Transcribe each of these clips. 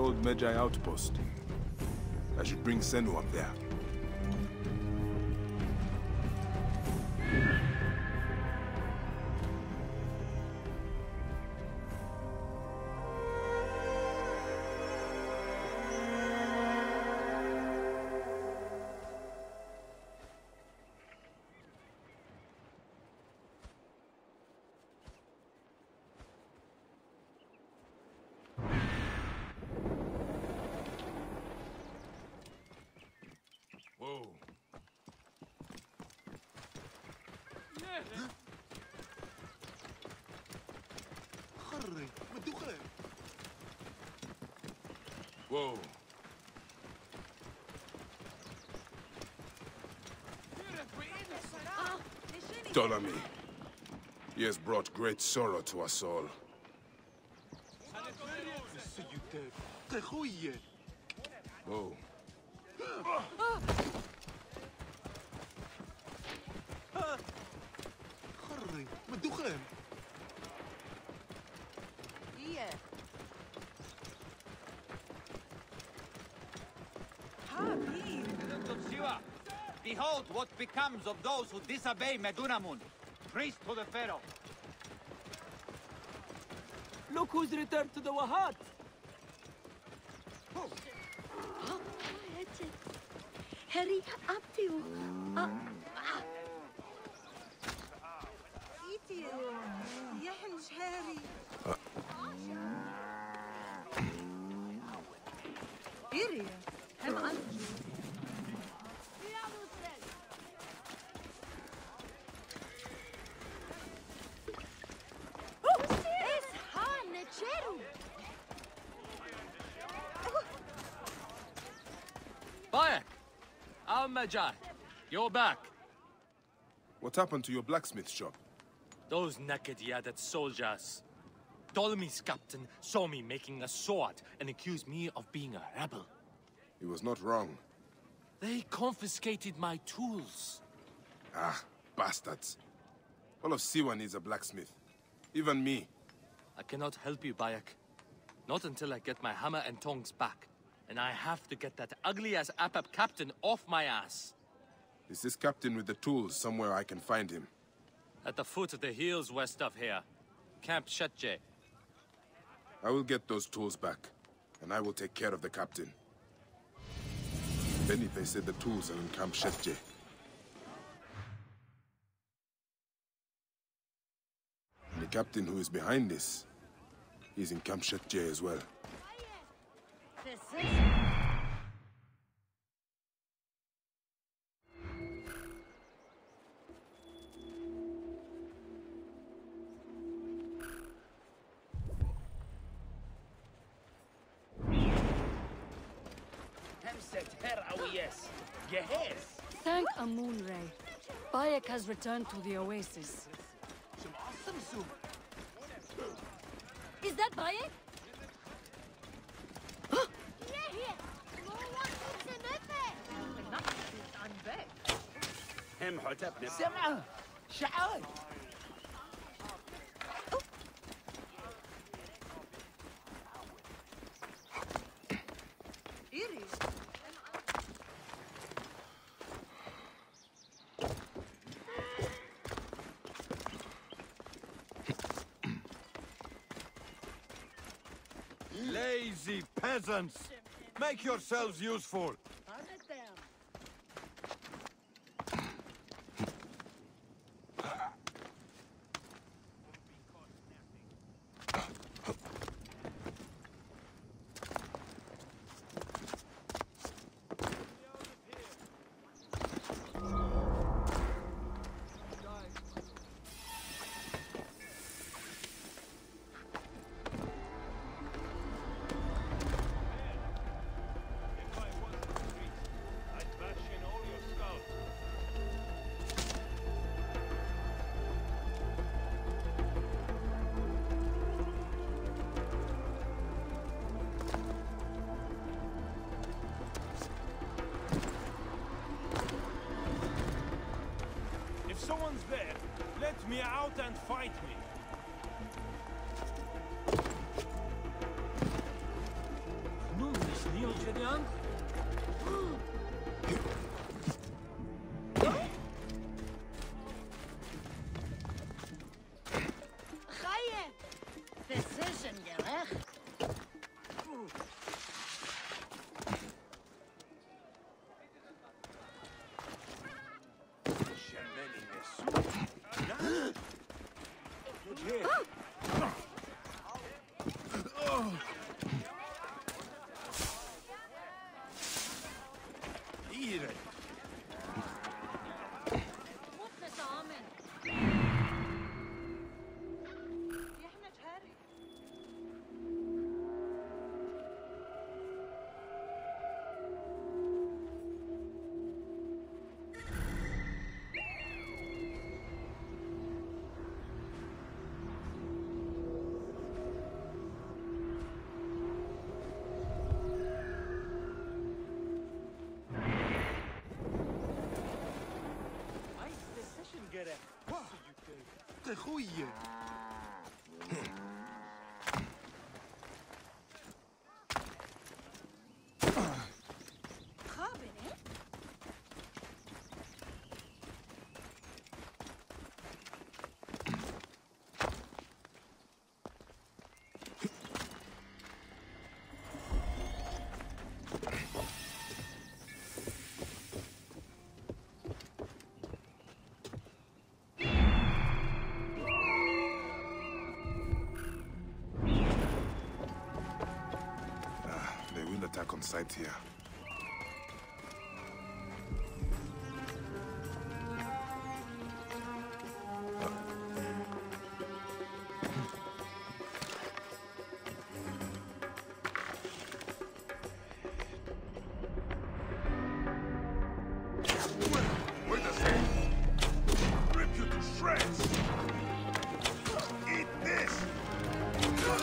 Old Medjay outpost. I should bring Senu up there. Ptolemy. He has brought great sorrow to us all. Oh. Ha, Behold what becomes of those who disobey Medunamun, priest to the Pharaoh. Look who's returned to the Wahat! Oh. Hurry up, Tio. Uh, uh. Iria, have I? Al Majai, you're back. What happened to your blacksmith shop? Those naked Yadet soldiers. Ptolemy's captain saw me making a sword and accused me of being a rebel. He was not wrong. They confiscated my tools. Ah, bastards. All of Siwa needs a blacksmith. Even me. I cannot help you, Bayek. Not until I get my hammer and tongs back. And I have to get that ugly-ass Apap captain off my ass. Is this captain with the tools somewhere I can find him? At the foot of the hills west of here. Camp Shetje. I will get those tools back, and I will take care of the captain. Benipe said the tools are in Camp Shetje. The captain who is behind this, is in Camp Shetje as well. Thank Amun-Ra. Bayek has returned to the oasis. Is that Bayek? Him Hotep سمعة شعار إيري. Lazy peasants! Make yourselves useful! Someone's there, let me out and fight me. goeie.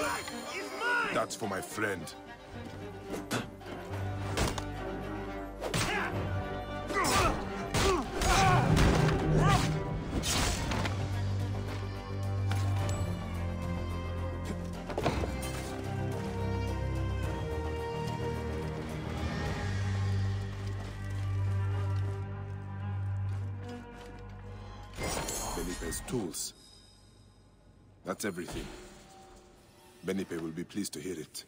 Life is mine. That's for my friend. That's everything. Benipe will be pleased to hear it.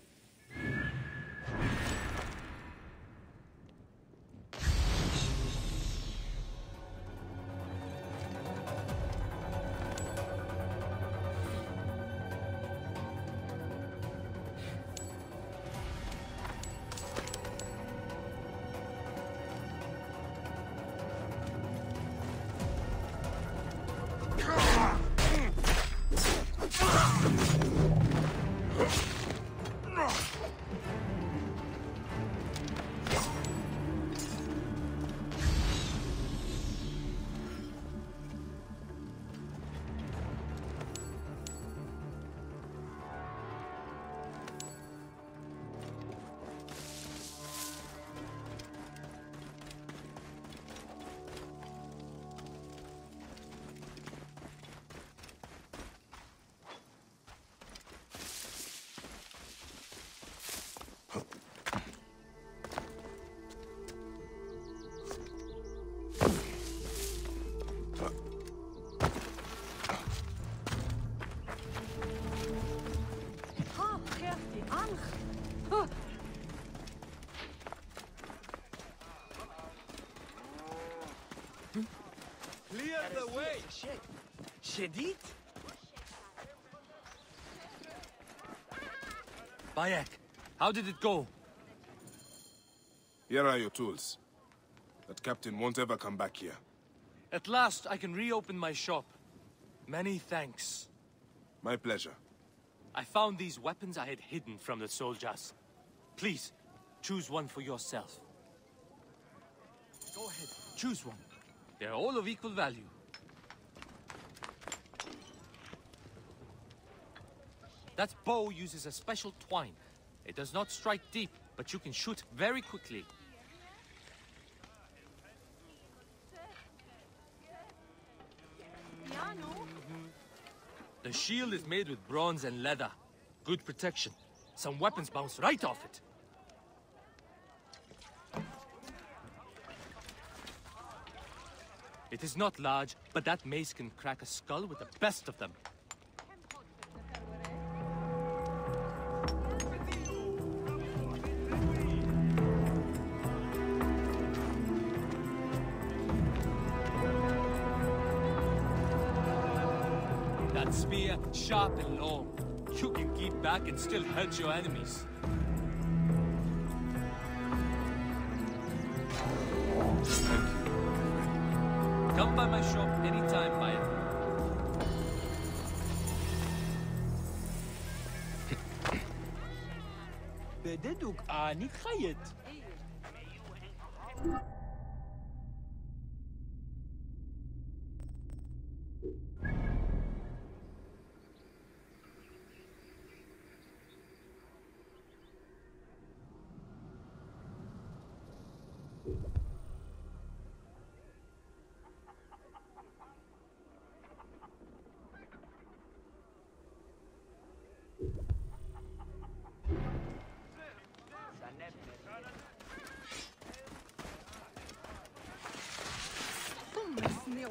Shedid? Bayek, how did it go? Here are your tools. That captain won't ever come back here. At last, I can reopen my shop. Many thanks. My pleasure. I found these weapons I had hidden from the soldiers. Please, choose one for yourself. Go ahead, choose one. They're all of equal value. That bow uses a special twine. It does not strike deep, but you can shoot very quickly. The shield is made with bronze and leather. Good protection. Some weapons bounce right off it. It is not large, but that mace can crack a skull with the best of them. That spear, sharp and long. You can keep back and still hurt your enemies. Come by my shop anytime, Maya. بددك آني خيط.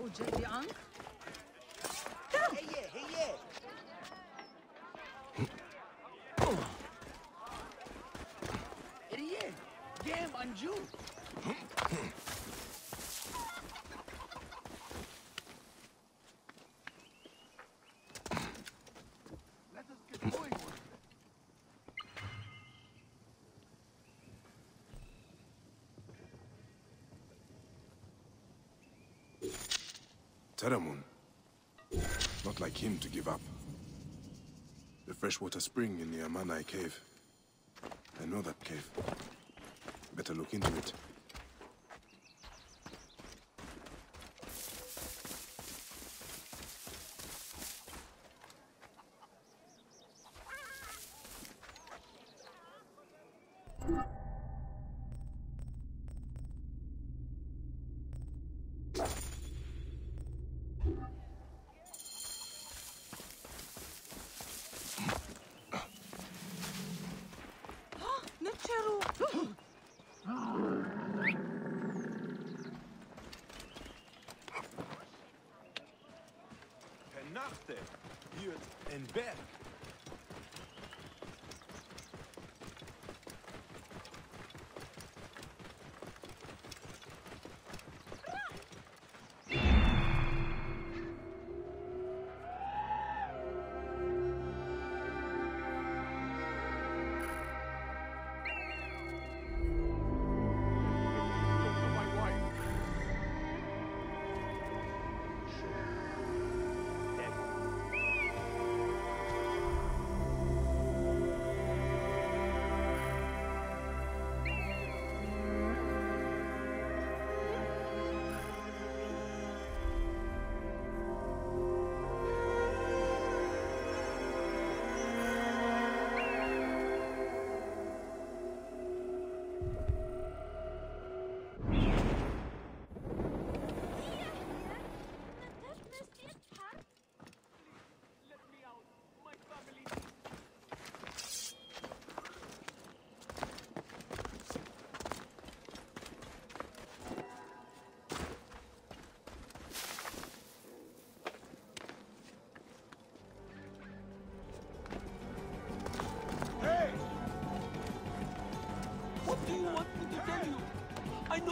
uġġetti ank? Hejje, hejje! Teramun. Not like him to give up. The freshwater spring in the Amanai cave. I know that cave. Better look into it.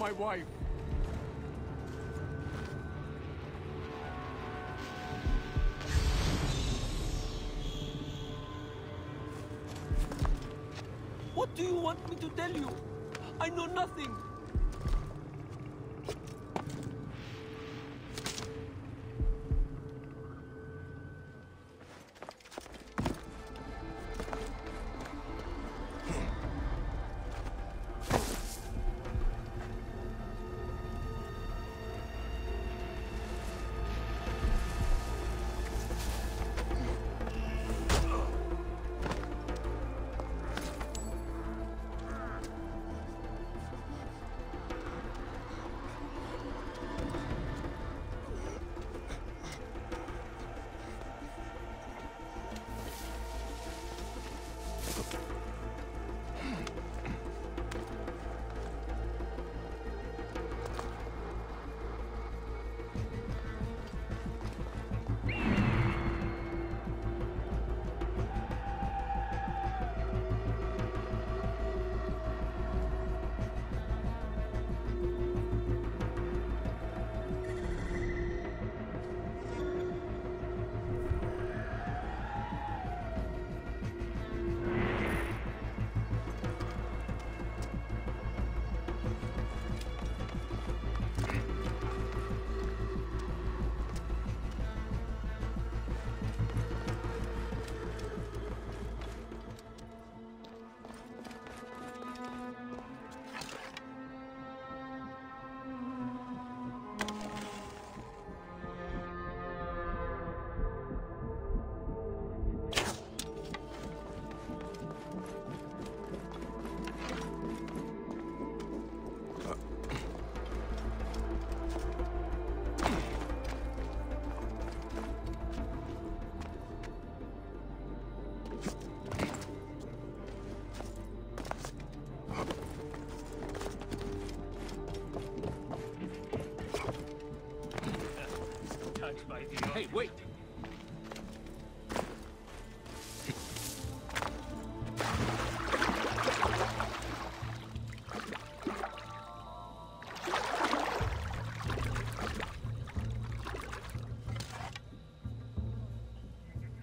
my wife. What do you want me to tell you? I know nothing. Hey, wait!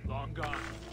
Long gone.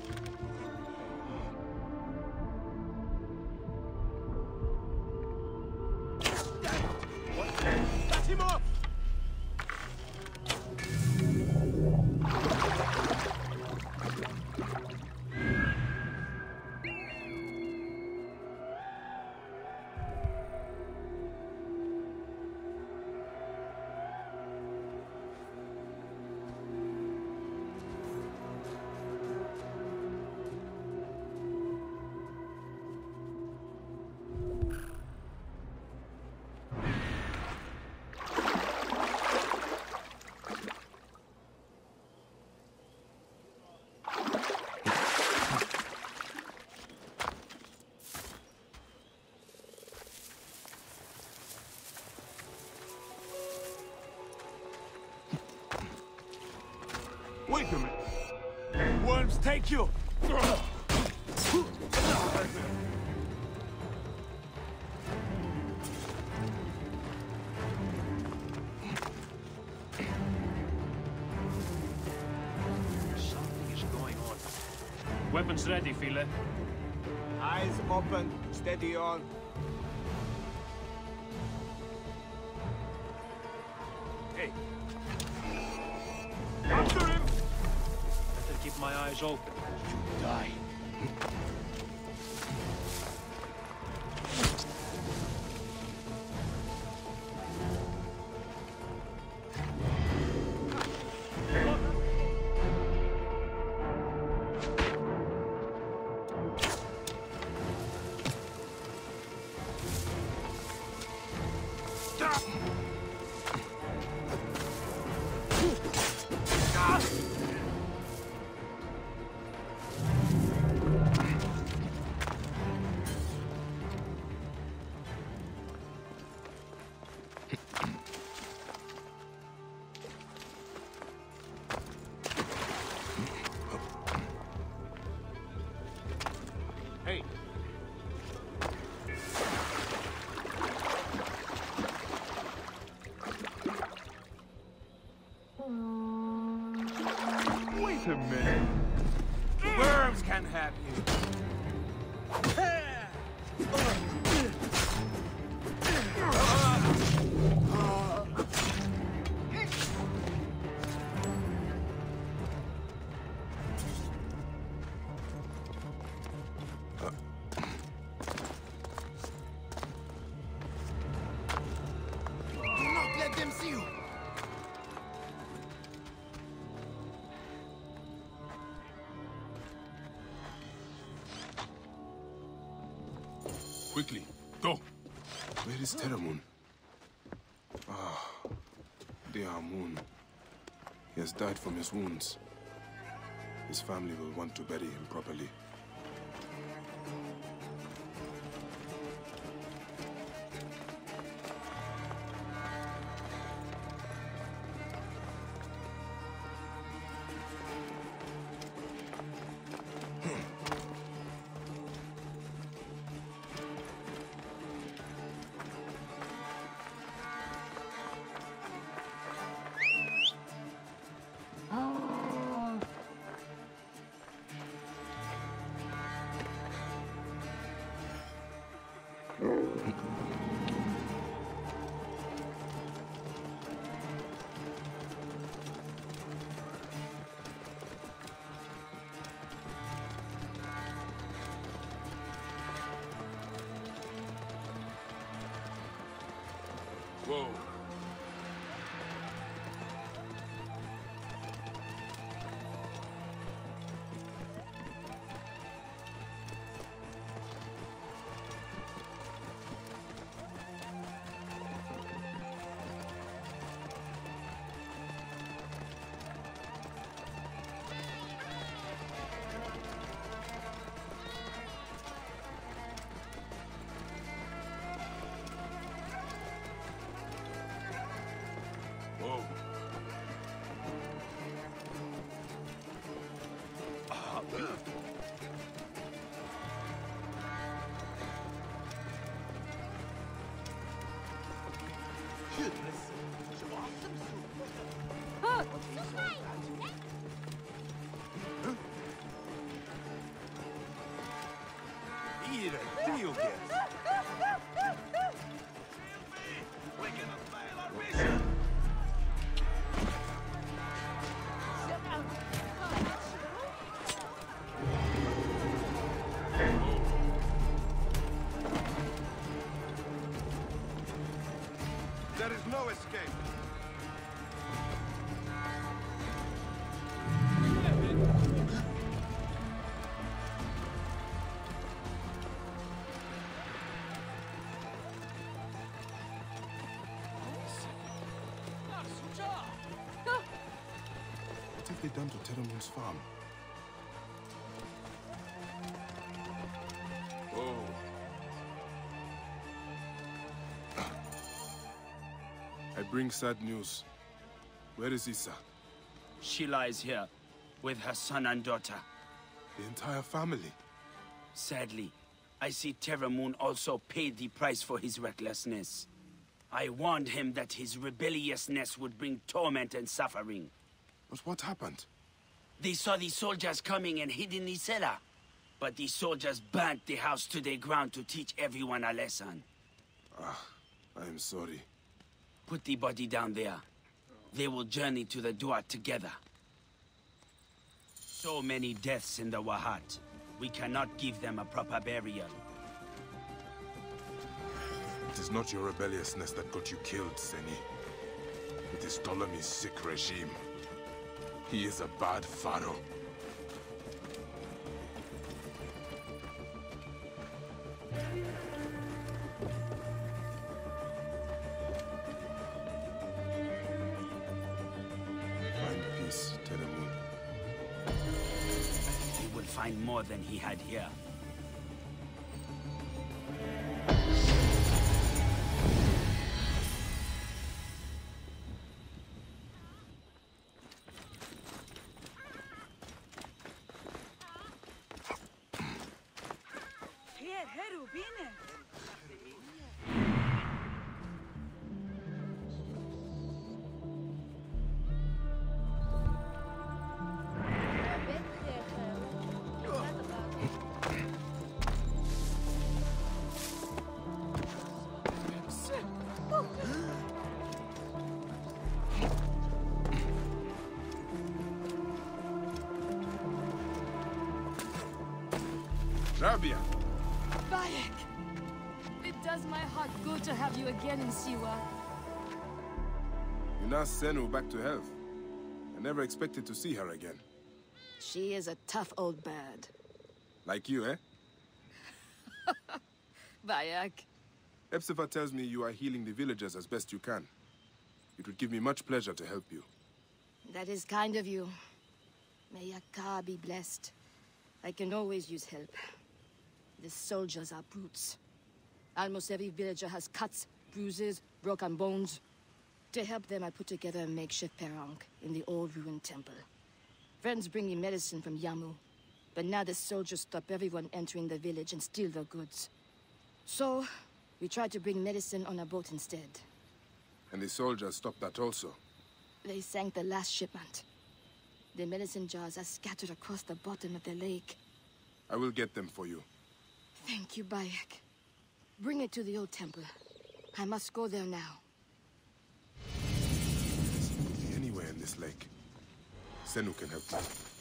Wait a minute. Worms take you! Something is going on. Weapons ready, File. Eyes open, steady on. Open. You die. Worms can have you. Is Teramun? Ah, dear Amun. He has died from his wounds. His family will want to bury him properly. Eat a they done to Teramun's farm? Oh. I bring sad news. Where is Issa? She lies here with her son and daughter. The entire family. Sadly, I see Teramun also paid the price for his recklessness. I warned him that his rebelliousness would bring torment and suffering. But what happened? They saw the soldiers coming and hid in the cellar. But the soldiers burnt the house to the ground to teach everyone a lesson. Ah, I am sorry. Put the body down there. They will journey to the Duat together. So many deaths in the Wahat. We cannot give them a proper burial. It is not your rebelliousness that got you killed, Seni. It is Ptolemy's sick regime. He is a bad pharaoh. Find peace. He will find more than he had. Here, Rabia! Bayek! It does my heart good to have you again in Siwa. You nursed Senu back to health. I never expected to see her again. She is a tough old bird. Like you, eh? Bayek. Epsifa tells me you are healing the villagers as best you can. It would give me much pleasure to help you. That is kind of you. May Yakar be blessed. I can always use help. The soldiers are brutes. Almost every villager has cuts, bruises, broken bones. To help them, I put together a makeshift perang in the old ruined temple. Friends bring me medicine from Yamu. But now the soldiers stop everyone entering the village and steal their goods. So, we tried to bring medicine on a boat instead. And the soldiers stopped that also. They sank the last shipment. The medicine jars are scattered across the bottom of the lake. I will get them for you. Thank you, Bayek. Bring it to the old temple. I must go there now. Anywhere in this lake. Senu can help me.